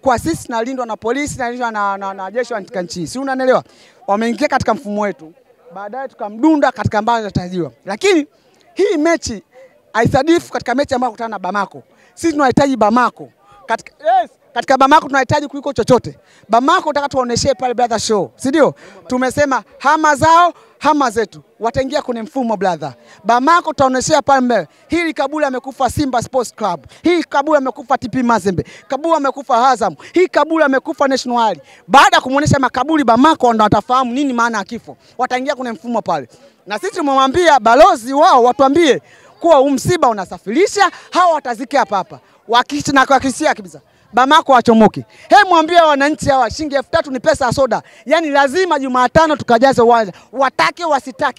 kwa sisi tunalindwa na polisi, tunalindwa na, na, na jeshi katika nchi, si unanielewa? Wameingia katika mfumo wetu, baadaye tukamdunda katika ambayo anatarajiwa, lakini hii mechi haisadifu katika mechi ambayo kutana na Bamako. Sisi tunahitaji Bamako katika, yes, katika Bamako tunahitaji kuliko chochote. Bamako nataka tuwaoneshe pale brother show, si ndio? Tumesema hama zao hama zetu wataingia kwenye mfumo brother. Bamako tutaoneshea pale mbele. Hili kaburi amekufa Simba Sports Club. Hii kaburi amekufa TP Mazembe. Kabula amekufa Azam. Hii kaburi amekufa National. Baada ya kumuonesha makaburi Bamako ndo watafahamu nini maana ya kifo. Wataingia kwenye mfumo pale. Na sisi tumemwambia balozi wao watuambie kuwa umsiba msiba unasafirisha hawa watazike hapa hapa. Wakisha na kuhakikishia kabisa. Bamako wachomoke. He, mwambie wananchi hawa shilingi elfu tatu ni pesa ya soda. Yaani lazima Jumatano tukajaze uwanja. Watake wasitake.